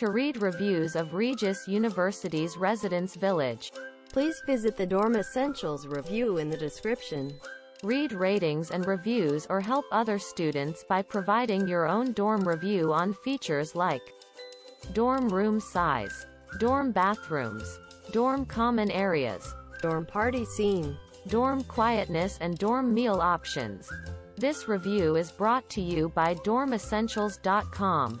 To read reviews of Regis University's Residence Village, Please visit the Dorm Essentials review in the description. read ratings and reviews or help other students by providing your own dorm review on features like dorm room size, dorm bathrooms, dorm common areas, Dorm party scene. dorm quietness and dorm meal options. This review is brought to you by dormessentials.com,